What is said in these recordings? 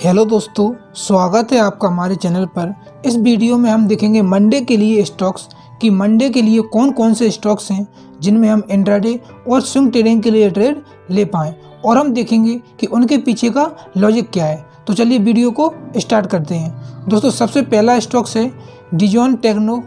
Hello दोस्तों, स्वागत है आपका हमारे चैनल पर। इस वीडियो में हम देखेंगे मंडे के लिए स्टॉक्स, कि मंडे के लिए कौन कौन से स्टॉक्स हैं, जिनमें हम इंट्राडे और स्विंग ट्रेडिंग के लिए ट्रेड ले पाएँ, और हम देखेंगे कि उनके पीछे का लॉजिक क्या है। तो चलिए वीडियो को स्टार्ट करते हैं। दोस्तों, सबसे पहला स्टॉक्स है डिजॉन टेक्नो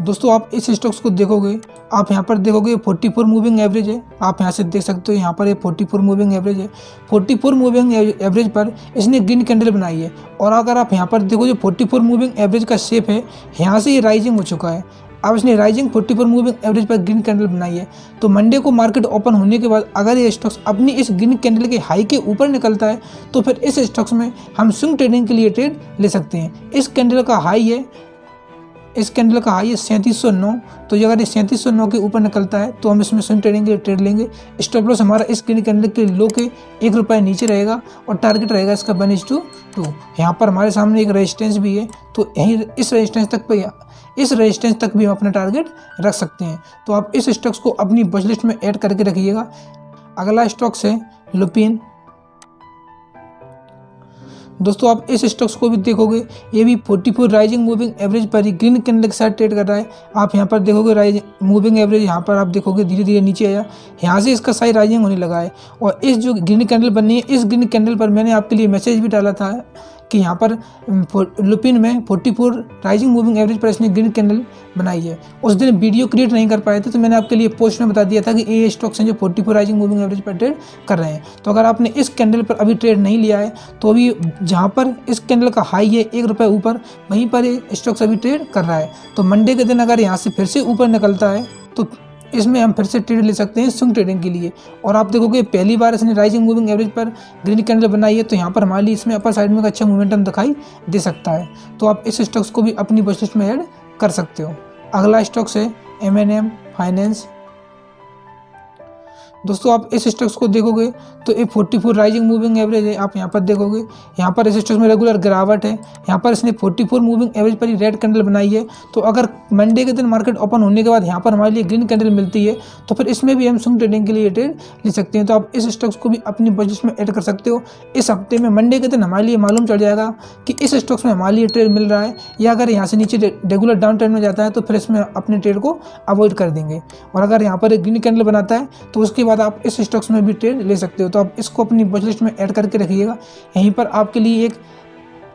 दोस्तों, आप इस स्टॉक्स को देखोगे, आप यहाँ पर देखोगे 44 मूविंग एवरेज है। आप यहाँ से देख सकते हो, यहाँ पर ये 44 मूविंग एवरेज है। 44 मूविंग एवरेज पर इसने ग्रीन कैंडल बनाई है। और अगर आप यहाँ पर देखो जो 44 मूविंग एवरेज का शेप है, यहाँ से ये राइजिंग हो चुका है। अब इसने राइजिंग 44 मूविंग एवरेज पर ग्रीन कैंडल बनाई है। तो मंडे को मार्केट ओपन होने के बाद अगर ये स्टॉक्स अपनी इस ग्रीन कैंडल के हाई के ऊपर निकलता है तो फिर इस स्टॉक्स में हम स्विंग ट्रेडिंग के लिए ट्रेड ले सकते हैं। इस कैंडल का हाई है इस कैंडल का हाई है सैंतीस सौ नौ। तो ये अगर ये सैंतीस सौ नौ के ऊपर निकलता है तो हम इसमें स्विंग ट्रेडिंग के ट्रेड लेंगे। स्टॉप लॉस हमारा इस कैंडल के लो के एक रुपये नीचे रहेगा और टारगेट रहेगा इसका वन इज़ टू टू यहाँ पर हमारे सामने एक रेजिस्टेंस भी है। तो यहीं इस रेजिस्टेंस तक पर इस रेजिस्टेंस तक भी हम अपना टारगेट रख सकते हैं। तो आप इस स्टॉक्स को अपनी बच लिस्ट में ऐड करके रखिएगा। अगला स्टॉक्स है लुपिन दोस्तों, आप इस स्टॉक्स को भी देखोगे। ये भी 44 राइजिंग मूविंग एवरेज पर ही ग्रीन कैंडल के साथ ट्रेड कर रहा है। आप यहाँ पर देखोगे राइजिंग मूविंग एवरेज यहाँ पर आप देखोगे धीरे धीरे नीचे आया। यहाँ से इसका साइज़ राइजिंग होने लगा है। और इस जो ग्रीन कैंडल बननी है, इस ग्रीन कैंडल पर मैंने आपके लिए मैसेज भी डाला था। कि यहाँ पर लुपिन में 44 राइजिंग मूविंग एवरेज पर इसने ग्रीन कैंडल बनाई है। उस दिन वीडियो क्रिएट नहीं कर पाए थे तो मैंने आपके लिए पोस्ट में बता दिया था कि ये स्टॉक्स हैं जो 44 राइजिंग मूविंग एवरेज पर ट्रेड कर रहे हैं। तो अगर आपने इस कैंडल पर अभी ट्रेड नहीं लिया है तो अभी जहाँ पर इस कैंडल का हाई है एक रुपये ऊपर, वहीं पर स्टॉक्स अभी ट्रेड कर रहा है। तो मंडे के दिन अगर यहाँ से फिर से ऊपर निकलता है तो इसमें हम फिर से ट्रेड ले सकते हैं स्विंग ट्रेडिंग के लिए। और आप देखोगे पहली बार इसने राइजिंग मूविंग एवरेज पर ग्रीन कैंडल बनाई है तो यहाँ पर हमारे लिए इसमें अपर साइड में अच्छा मोमेंटम दिखाई दे सकता है। तो आप इस स्टॉक्स को भी अपनी बजट में ऐड कर सकते हो। अगला स्टॉक्स है एम फाइनेंस दोस्तों, आप इस स्टॉक्स को देखोगे तो ये 44 राइजिंग मूविंग एवरेज है, आप यहाँ पर देखोगे। यहाँ पर इस स्टॉक्स में रेगुलर गिरावट है। यहाँ पर इसने 44 मूविंग एवरेज पर ही रेड कैंडल बनाई है। तो अगर मंडे के दिन मार्केट ओपन होने के बाद यहाँ पर हमारे लिए ग्रीन कैंडल मिलती है तो फिर इसमें भी हम स्विंग ट्रेडिंग के लिए ट्रेड ले सकते हैं। तो आप इस स्टॉक्स को भी अपनी बजट में एड कर सकते हो। इस हफ़्ते में मंडे के दिन हमारे लिए मालूम चल जाएगा कि इस स्टॉक्स में हमारे लिए ट्रेड मिल रहा है, या अगर यहाँ से नीचे रेगुलर डाउन ट्रेंड में जाता है तो फिर इसमें अपने ट्रेड को अवॉइड कर देंगे। और अगर यहाँ पर ग्रीन कैंडल बनाता है तो उसके बाद आप इस स्टॉक्स में भी ट्रेड ले सकते हो। तो आप इसको अपनी बच लिस्ट में ऐड करके रखिएगा। यहीं पर आपके लिए एक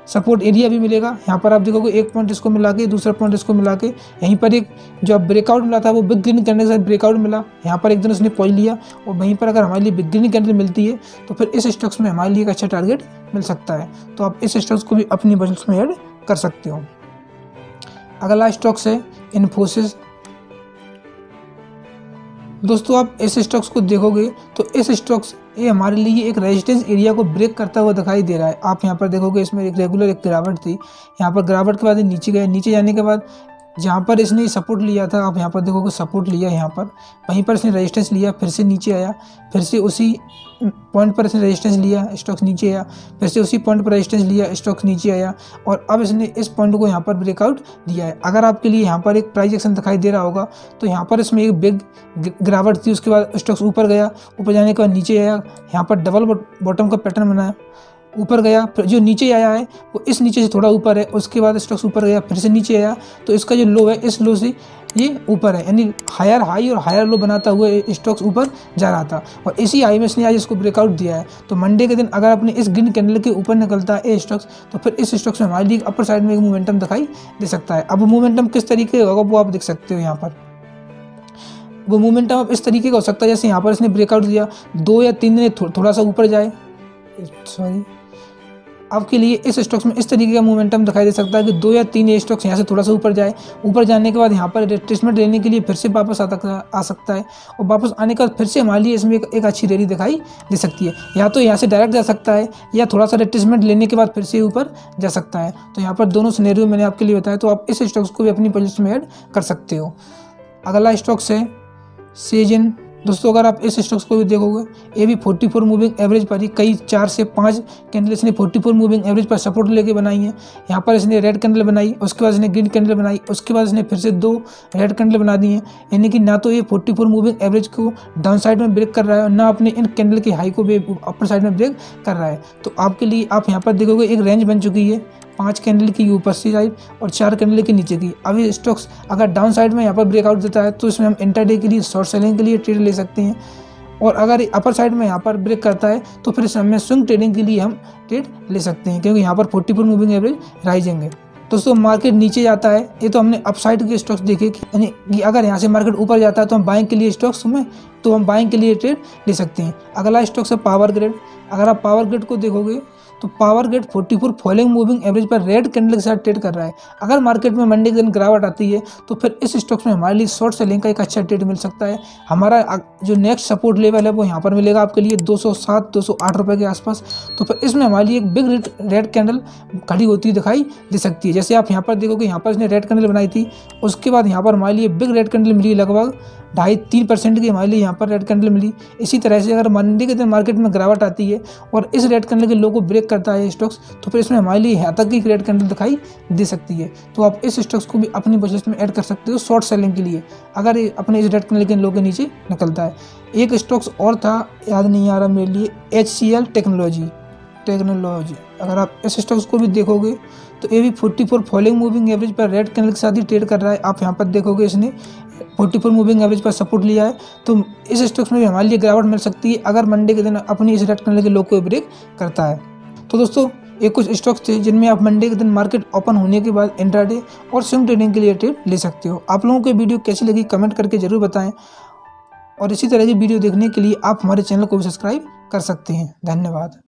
सपोर्ट एरिया भी मिलेगा। यहाँ पर आप देखोगे एक पॉइंट इसको मिला के, दूसरा पॉइंट इसको मिला के, यहीं पर एक जो आप ब्रेकआउट मिला था वो बिग ग्रीन करने के साथ ब्रेकआउट मिला। यहाँ पर एक दिन उसने पॉइंट लिया और वहीं पर अगर हमारे लिए बिग ग्रीन कैंडल मिलती है तो फिर इस स्टॉक्स में हमारे लिए एक अच्छा टारगेट मिल सकता है। तो आप इस स्टॉक्स को भी अपनी बजट में ऐड कर सकते हो। अगला स्टॉक्स है इन्फोसिस दोस्तों, आप इस स्टॉक्स को देखोगे तो इस स्टॉक्स ये हमारे लिए एक रेजिस्टेंस एरिया को ब्रेक करता हुआ दिखाई दे रहा है। आप यहाँ पर देखोगे, इसमें एक रेगुलर एक गिरावट थी। यहाँ पर गिरावट के बाद नीचे गया, नीचे जाने के बाद जहाँ पर इसने सपोर्ट लिया था, आप यहाँ पर देखोगे सपोर्ट लिया यहाँ पर। वहीं पर इसने रेजिस्टेंस लिया, फिर से नीचे आया, फिर से उसी पॉइंट पर इसने रेजिस्टेंस लिया स्टॉक्स नीचे आया, फिर से उसी पॉइंट पर रेजिस्टेंस लिया स्टॉक्स नीचे आया, और अब इसने इस पॉइंट को यहाँ पर ब्रेकआउट दिया है। अगर आपके लिए यहाँ पर एक प्राइस एक्शन दिखाई दे रहा होगा तो यहाँ पर इसमें एक बिग गिरावट थी, उसके बाद स्टॉक्स ऊपर गया, ऊपर जाने के बाद नीचे आया, यहाँ पर डबल बॉटम का पैटर्न बनाया। ऊपर गया, फिर जो नीचे आया है, वो इस नीचे से थोड़ा ऊपर है, उसके बाद स्टॉक्स ऊपर गया, फिर से नीचे आया तो इसका जो लो है, इस लो से ये ऊपर है, यानी हायर हाई और हायर लो बनाता हुआ स्टॉक्स ऊपर जा रहा था। और इसी हाई में इसने आज इसको ब्रेकआउट दिया है। तो मंडे के दिन अगर अपने इस ग्रीन कैंडल के ऊपर निकलता है ए स्टॉक्स तो फिर इस स्टॉक्स में हमारे लिए अपर साइड में एक मोमेंटम दिखाई दे सकता है। अब मोमेंटम किस तरीके का होगा, वो आप देख सकते हो यहाँ पर। वो मोमेंटम अब इस तरीके का हो सकता है, जैसे यहाँ पर इसने ब्रेकआउट दिया, दो या तीन दिन थोड़ा सा ऊपर जाए। सॉरी आपके लिए इस स्टॉक्स में इस तरीके का मोमेंटम दिखाई दे सकता है कि दो या तीन स्टॉक्स यहाँ से थोड़ा सा ऊपर जाए। ऊपर जाने के बाद यहाँ पर रिट्रेसमेंट लेने के लिए फिर से वापस आ, आ सकता है और वापस आने के बाद फिर से हमारे लिए इसमें एक, एक अच्छी रैली दिखाई दे सकती है। या तो यहाँ से डायरेक्ट जा सकता है या थोड़ा सा रिट्रेसमेंट लेने के बाद फिर से ऊपर जा सकता है। तो यहाँ पर दोनों सिनेरियो मैंने आपके लिए बताया तो आप इस स्टॉक्स को भी अपनी पोजिशन में ऐड कर सकते हो। अगला स्टॉक्स है सेजन दोस्तों, अगर आप इस स्टॉक्स को भी देखोगे, ये भी 44 मूविंग एवरेज पर ही कई चार से पाँच कैंडल इसने 44 मूविंग एवरेज पर सपोर्ट लेके बनाई है। यहाँ पर इसने रेड कैंडल बनाई, उसके बाद इसने ग्रीन कैंडल बनाई, उसके बाद इसने फिर से दो रेड कैंडल बना दी हैं। यानी कि ना तो ये 44 मूविंग एवरेज को डाउन साइड में ब्रेक कर रहा है और ना अपने इन कैंडल की हाई को भी अपर साइड में ब्रेक कर रहा है। तो आपके लिए आप यहाँ पर देखोगे एक रेंज बन चुकी है। पाँच कैंडल की ऊपर से साइड और चार कैंडल के नीचे की। अभी स्टॉक्स अगर डाउन साइड में यहाँ पर ब्रेकआउट देता है तो इसमें हम इंटरडे के लिए शॉर्ट सेलिंग के लिए ट्रेड ले सकते हैं। और अगर अपर साइड में यहाँ पर ब्रेक करता है तो फिर इसमें स्विंग ट्रेडिंग के लिए हम ट्रेड ले सकते हैं, क्योंकि यहाँ पर फोर्टी पर मूविंग एवरेज राइजिंग है दोस्तों मार्केट नीचे जाता है, ये तो हमने अपसाइड के स्टॉक्स देखे यानी कि अगर यहाँ से मार्केट ऊपर जाता है तो हम बाइंग के लिए स्टॉक्स में तो हम बाइंग के लिए ट्रेड ले सकते हैं। अगला स्टॉक्स है पावर ग्रेड अगर आप पावर ग्रेड को देखोगे तो power gate 44 following moving average पर रेड कैंडल के साथ ट्रेड कर रहा है। अगर मार्केट में मंडे के दिन गिरावट आती है तो फिर इस स्टॉक्स में हमारे लिए शॉर्ट सेलिंग का एक अच्छा ट्रेड मिल सकता है। हमारा जो नेक्स्ट सपोर्ट लेवल है, वो यहाँ पर मिलेगा आपके लिए दो सौ रुपये के आसपास। तो फिर इसमें हमारे लिए एक बिग रेड कैंडल खड़ी होती दिखाई दे सकती है। जैसे आप यहाँ पर देखोगे, यहाँ पर इसने रेड कैंडल बनाई थी। उसके बाद यहाँ पर हमारे लिए बिग रेड कैंडल मिली लगभग ढाई तीन परसेंट की हमारे लिए यहाँ पर रेड कैंडल मिली। इसी तरह से अगर मंडी के दिन मार्केट में गिरावट आती है और इस रेड कैंडल के लो को ब्रेक करता है स्टॉक्स तो फिर इसमें हमारे लिए यहाँ तक की रेड कैंडल दिखाई दे सकती है। तो आप इस स्टॉक्स को भी अपनी बजट में ऐड कर सकते हो शॉर्ट सेलिंग के लिए, अगर अपने इस रेड कैंडल के लो के नीचे निकलता है। एक स्टॉक्स और था, याद नहीं आ रहा मेरे लिए HCL टेक्नोलॉजी टेक्नोलॉजी। अगर आप इस स्टॉक्स को भी देखोगे तो ये भी 44 फॉलोइंग मूविंग एवरेज पर रेड कैंडल के साथ ही ट्रेड कर रहा है। आप यहाँ पर देखोगे इसने 44 मूविंग एवरेज पर सपोर्ट लिया है। तो इस स्टॉक्स में भी हमारे लिए गिरावट मिल सकती है अगर मंडे के दिन अपनी इस रेड कैंडल के लो को ब्रेक करता है। तो दोस्तों, ये कुछ स्टॉक्स थे जिनमें आप मंडे के दिन मार्केट ओपन होने के बाद इंट्राडे और स्विंग ट्रेडिंग के लिए ट्रेड ले सकते हो। आप लोगों को वीडियो कैसी लगी कमेंट करके ज़रूर बताएँ। और इसी तरह की वीडियो देखने के लिए आप हमारे चैनल को भी सब्सक्राइब कर सकते हैं। धन्यवाद।